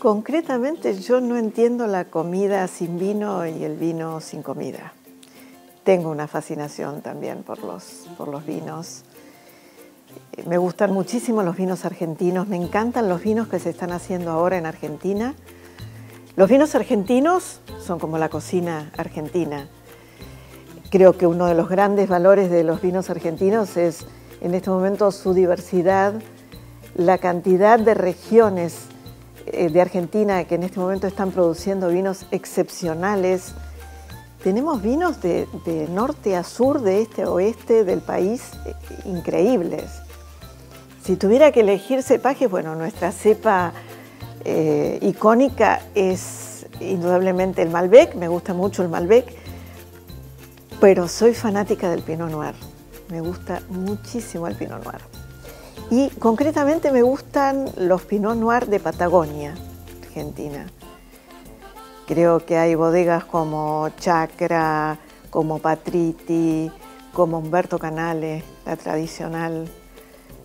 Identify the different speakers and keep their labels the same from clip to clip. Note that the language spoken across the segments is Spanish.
Speaker 1: Concretamente yo no entiendo la comida sin vino y el vino sin comida. Tengo una fascinación también por los, por los vinos. Me gustan muchísimo los vinos argentinos, me encantan los vinos que se están haciendo ahora en Argentina. Los vinos argentinos son como la cocina argentina. Creo que uno de los grandes valores de los vinos argentinos es en este momento su diversidad, la cantidad de regiones eh, de Argentina que en este momento están produciendo vinos excepcionales. Tenemos vinos de, norte a sur, de este a oeste del país eh, increíbles. Si tuviera que elegir cepajes, bueno, nuestra cepa eh, icónica es indudablemente el Malbec, me gusta mucho el Malbec, pero soy fanática del Pinot Noir, me gusta muchísimo el Pinot Noir. Y concretamente me gustan los Pinot Noir de Patagonia, Argentina. Creo que hay bodegas como Chacra, como Patriti, como Humberto Canale, la tradicional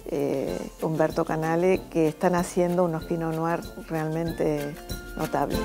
Speaker 1: eh, Humberto Canale, que están haciendo unos Pinot Noir realmente notables.